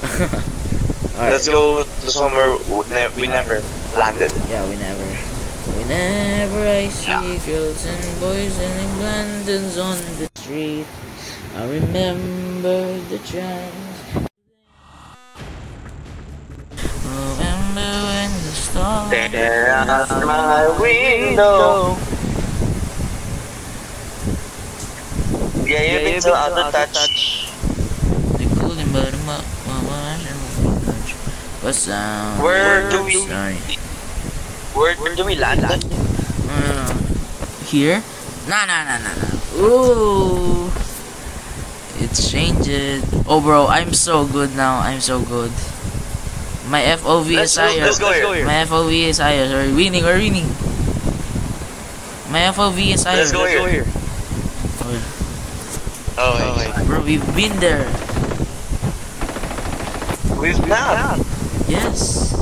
Alright. Let's go to somewhere we ne- we never landed. Yeah, we never. Whenever I see Yeah. girls and boys and Blandons on the street, I remember the chimes. Remember when the stars There at my window. Yeah, you've been so out of touch. They couldn't but my mama What sound? Where do we- Sorry. Where, do we land? Uh, here? Nah, nah, nah, nah, nah. Ooh. It's changed. Oh, bro, I'm so good now. I'm so good. My FOV Let's is higher. let's go here. My FOV is higher. Sorry, winning. We're winning. My FOV is higher. Let's go here. Oh, wait. Bro, we've been there. We've not. Yes.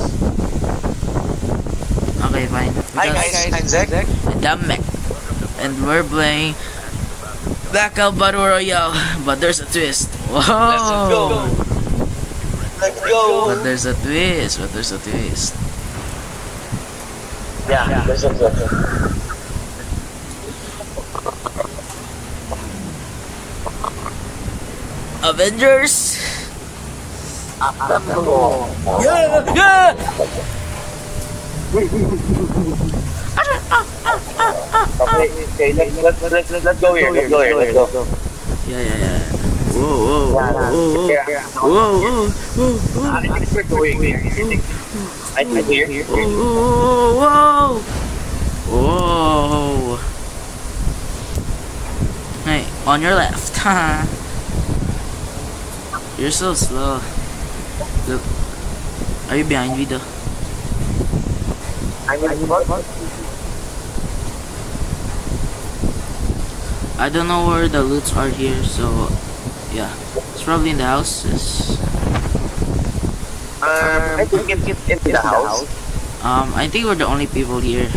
Okay, fine. Hi guys, I'm Zach. Damek. And we're playing Blackout Battle Royale. But there's a twist. Whoa! Let's go. Let's go. But there's a twist. But there's a twist. Yeah, there's a twist. Avengers! Oh. Yeah! Yeah! Okay, okay, let's, let's, let's, let's, let's go here. Let's go here. Let's go. Yeah, yeah, yeah. Whoa, whoa, whoa, whoa, whoa, whoa, whoa, I think we're going here. I think here. whoa, whoa, whoa. Hey, on your left. You're so slow. Are you behind me though? I'm in what? I don't know where the loots are here, so yeah. It's probably in the houses. Um, I think it's in the house. Um, I think we're the only people here.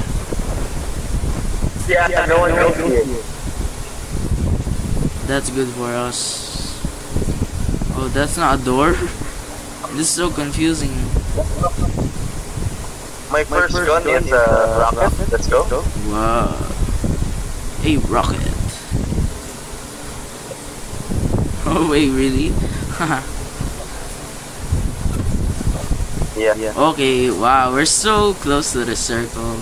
Yeah, no one knows here. That's good for us. Oh, that's not a door? This is so confusing. My first gun is a rocket. Let's go. Wow. A rocket. Oh wait, really? Yeah. yeah. okay, wow, we're so close to the circle.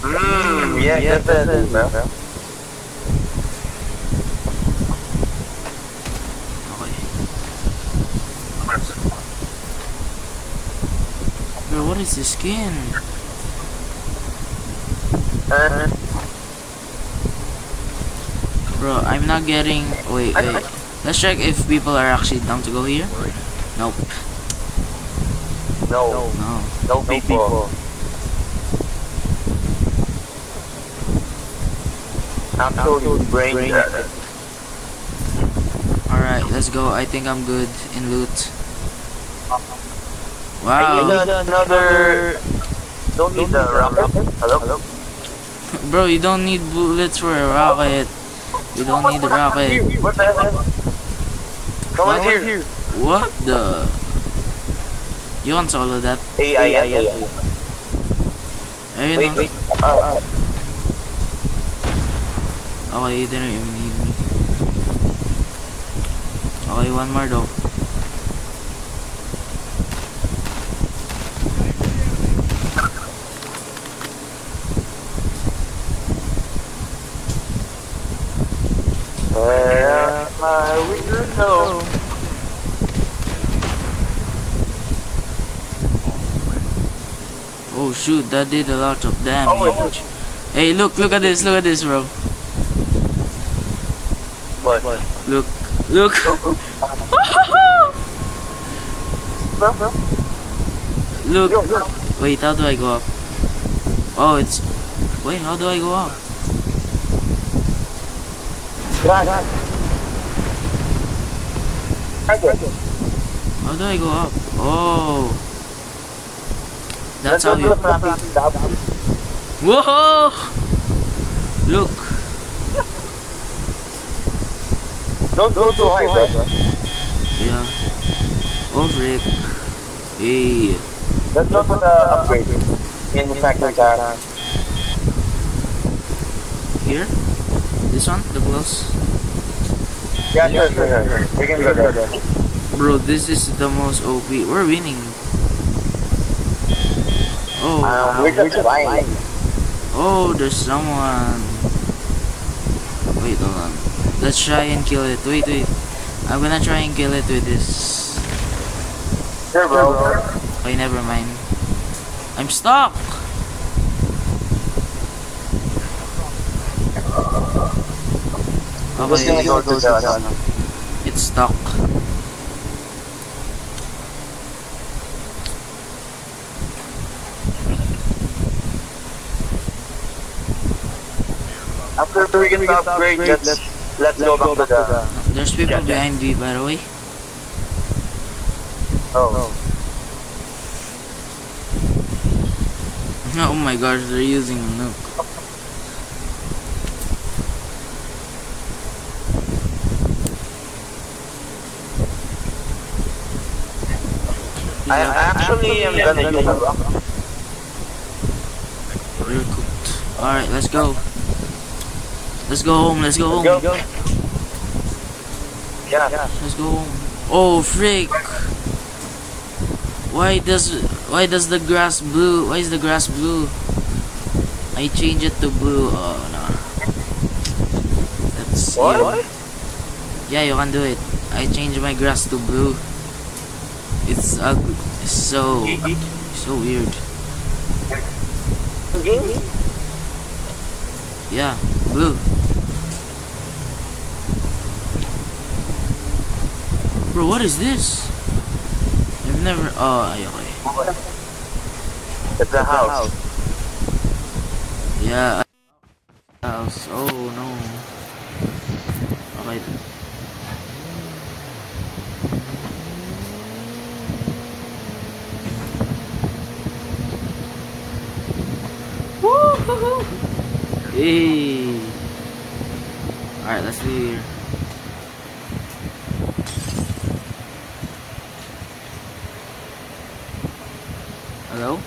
Mm, yeah, yeah, that's it, man. Okay. Bro, what is this skin? Bro, I'm not getting. Wait, wait. Let's check if people are actually down to go here. Nope. no, No. no people. Brain dead. Alright, let's go. I think I'm good in loot. Uh-huh. I Wow. need another. Don't need the rocket. Hello? Hello? Bro, you don't need bullets for a rocket. You don't need a rocket. What the hell? Come on What? here. What the? You want solo that? Hey, I, I, I. Ayun Wait, na. wait. Uh, Okay, you didn't even need me. Okay, one more though. where am I? Don't. Oh shoot, that did a lot of damage. Hey, look, look at this, look at this, bro. What? Look, look. Look. Wait, how do I go up? Oh, it's. Wait, how do I go up? How do I go up? Oh. That's how you. Whoa! Look. Don't go too high, bro. Yeah. Oh, frick. Hey. Let's go to the upgrade. In the factory car. Here? This one? The close? Yeah, sure, sure, sure. We can go there. Bro, this is the most OP. We're winning. Oh. Um, we're just flying. Oh, there's someone. Wait, hold on. Let's try and kill it. Wait, wait. I'm gonna try and kill it with this. Sure, bro. Okay, never mind. I'm stuck. I'm just gonna Okay, go to the, ano. it's stuck. After we get the upgrade, let's, let's go back to the... There's people Yeah, yeah. behind me, by the way. Oh. Oh my gosh, they're using a nuke. I actually am gonna use a rock. They're cooked. Alright, let's go. Let's go home, let's go home. Go. Yeah. Let's go home. Oh frick! Why does why does the grass blue? Why is the grass blue? I change it to blue. Oh no. That's What? Yeah, you can do it. I change my grass to blue. It's ugly. It's so so weird. Yeah, blue. Bro, what is this? I've never. Oh, ay, okay. It's a house. Yeah. House. Oh no. Okay. Woo-hoo-hoo. Hey. Alright, let's leave here. Hello?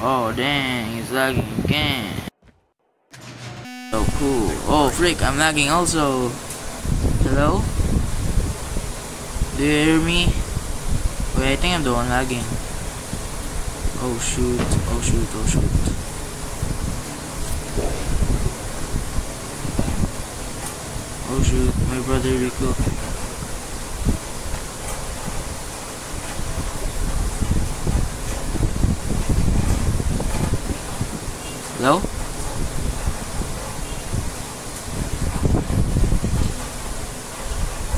Oh dang, it's lagging again. Oh cool. Oh frick, I'm lagging also. Hello? Do you hear me? Wait, I think I'm the one lagging. Oh shoot, oh shoot, oh shoot. Shoot, my brother Rico. Hello?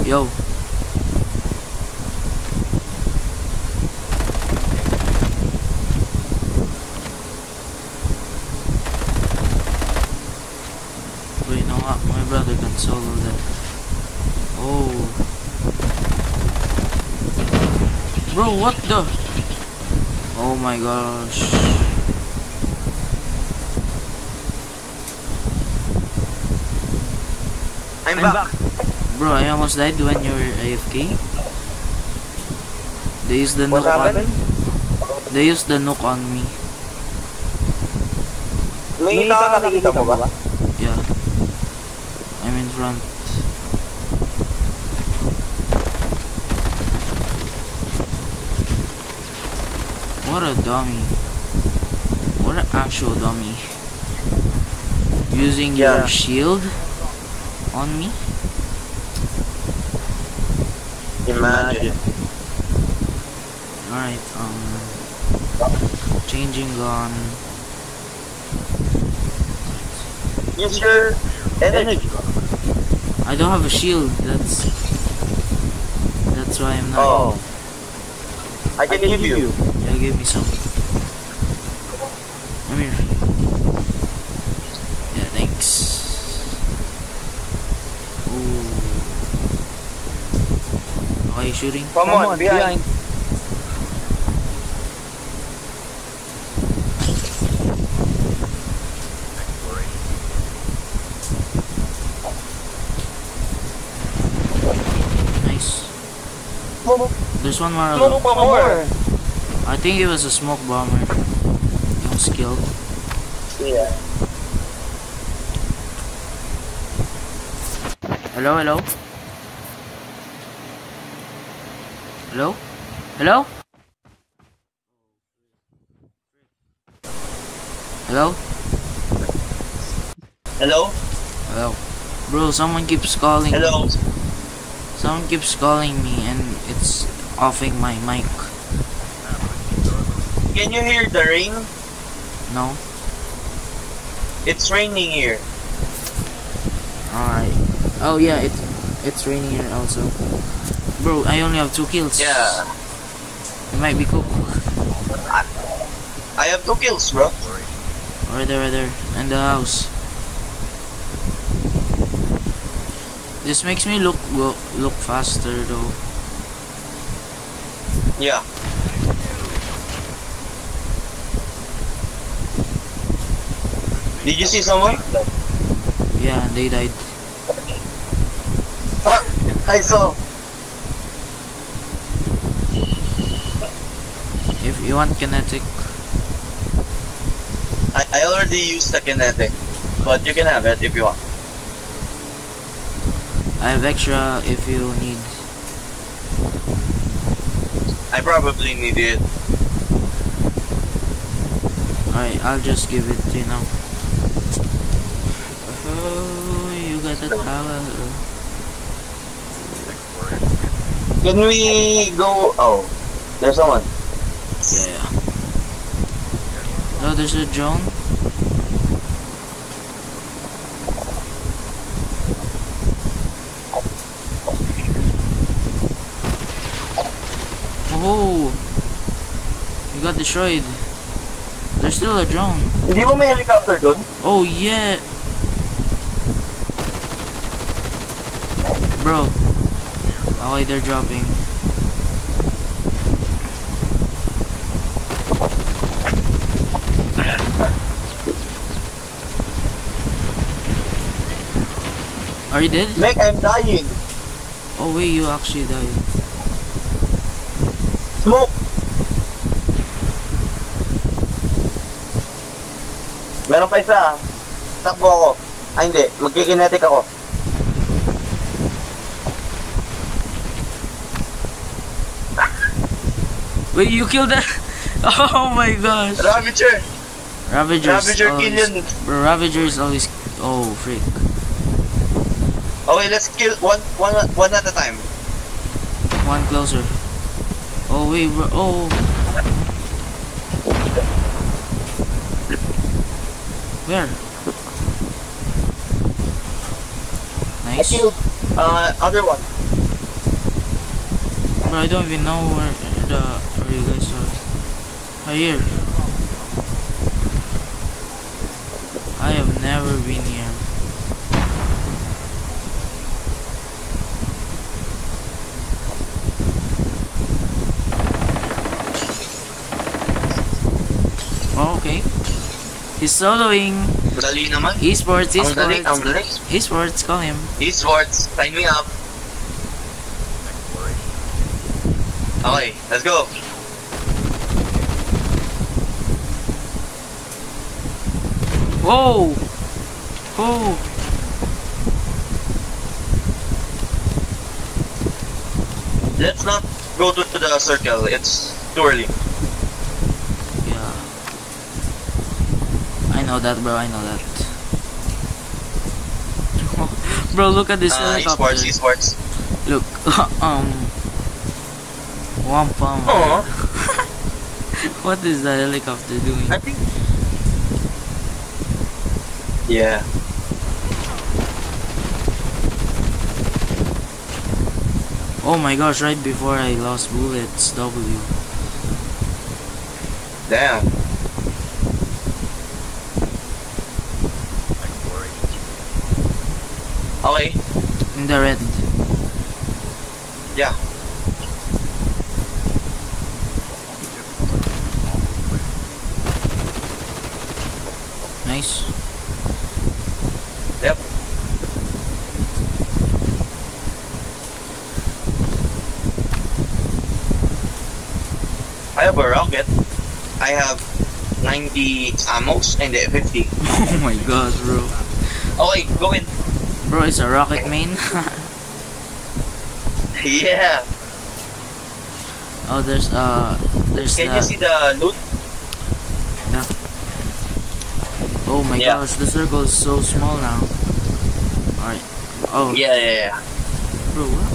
Yo. Wait, no, uh, my brother can solo that. Oh. Bro, what the? Oh my gosh. I'm back. Bro, I almost died when you were AFK. They used the What nuke on? They used the nuke on me. May kita ka nakikita mo ba? Yeah. I'm in front. What a dummy. What an actual dummy. Using Yeah. your shield on me? Imagine. Alright, um changing gun. Use your energy. I don't have a shield, that's that's why I'm not Oh. I can give you. Yeah, give me some. Come here. Yeah, thanks. Ooh. Are you shooting. Come on, behind. Nice. Smoke, There's one more. smoke alone. pa more. I think it was a smoke bomber. Yung skill. Yeah. Hello, hello? Hello? Hello? Hello? Hello? Hello? Bro, someone keeps calling. Hello? Someone keeps calling me and it's offing my mic. Can you hear the rain? No? It's raining here. Alright. Oh yeah, it's it's raining here also. Bro, I only have two kills. Yeah. It might be cool. I have two kills, bro. Right there, right there. In the house. This makes me look look faster though. Yeah. Did you see someone? Yeah, they died. I saw. If you want kinetic, I, I already used the kinetic, but you can have it if you want. I have extra if you need. I probably need it. Alright, I'll just give it to you now. Oh, you got the tower. Can we go? Oh, there's someone. Yeah. Oh, there's a drone. Oh, you got destroyed. There's still a drone. Hindi mo may helicopter doon? Oh yeah. Bro. Okay, they're dropping. Are you dead? Meg, I'm dying. Oh wait, you actually died. Meron pa isa. Takbo ako. Ay hindi, magkikinetic ako. Wait, you killed that? Oh my gosh. Ravager! Ravagers. Ravager kill always, yun. Ravager is always. Oh, freak. Okay, let's kill one, one, one at a time. One closer. Oh wait, bro. Oh. Where? I killed uh, other one. I don't even know where the where you guys are. Ah, here. I have never been here. Oh, okay. He's soloing. Dali naman. Esports, Ang dali, ang esports. dali. Esports, call him. Esports, sign me up. Okay, let's go. Whoa! Oh! Let's not go to the circle. It's too early. Yeah. I know that, bro. I know that. bro, look at this Uh, helicopter. esports, esports. Look, um, wampum. Oh, What is the helicopter doing? I think. Yeah. Oh my gosh! Right before I lost bullets, W. Damn. Okay. In the red. Yeah. Nice. Yep. I have a rocket. I have 90 ammos and the 50. Oh my god, bro. Okay, go in. Bro, it's a rocket main. Yeah. oh, there's uh, there's Can the. you see the loot? Oh my Yeah. gosh, the circle is so small now. Alright. Oh, Yeah, yeah, yeah. bro, what?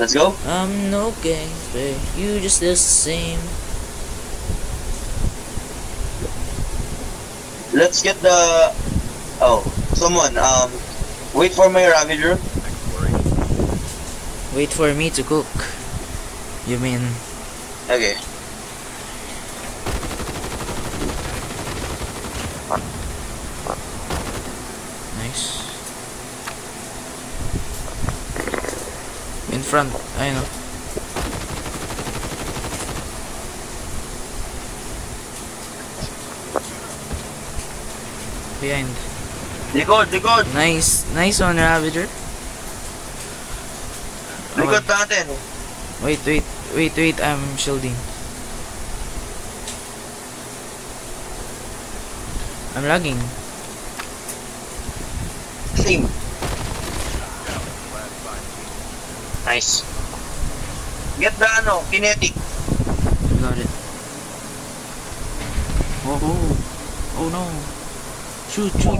Let's go. I'm no gangster, you just the same. Let's get the. Oh, someone. Um, wait for my Ravager. Wait for me to cook. You mean Okay. nice? In front, I know. Behind. Likod, likod. Nice, nice one, Ravager. Likod natin. Wait, wait, wait, wait, I'm shielding. I'm lagging. Same. Nice. Get the ano, kinetic. Got it. Oh, oh, oh, oh no. Shoot. Yep.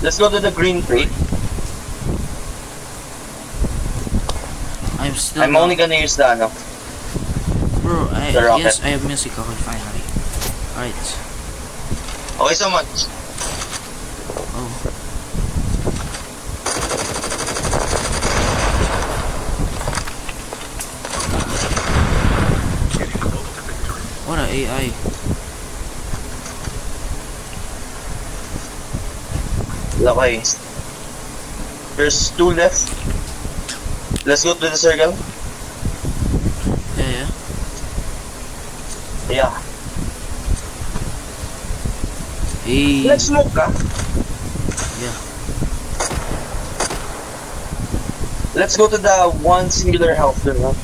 Let's go to the green crate. I'm still. I'm only gonna use the ano. Bro, I, the rocket. yes, I have music. Okay, finally. Alright. Okay, someone. Oh. What a AI. Okay. There's two left. Let's go to the circle. Yeah, yeah. Yeah. Hey. Let's smoke ka. Ah. Yeah. Let's go to the one singular health dun, no?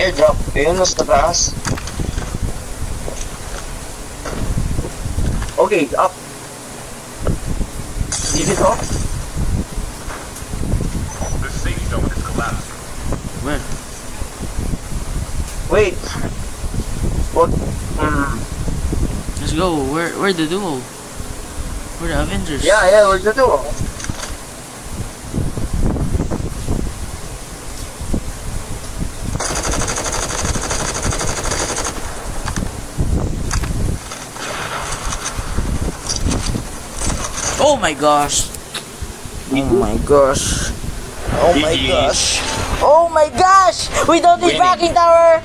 Airdrop, ayun, mas mataas. Okay, up. Leave it off. The safe zone is collapsing. Where? Wait. What? Let's go. Where where the duo? Where the Avengers? Yeah, yeah, where's the duo? Oh my gosh. Oh my gosh. Oh my gosh. Oh my gosh! We don't need Winning. backing tower!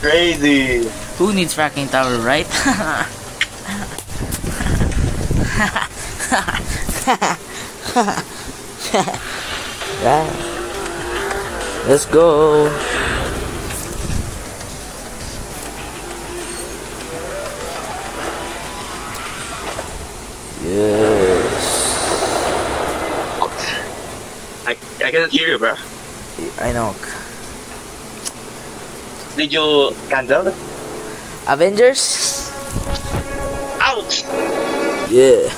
Crazy. Who needs fracking tower, right? right. Let's go. Cannot hear you, bro. I know. Did you cancel? Avengers? Ouch! Yeah.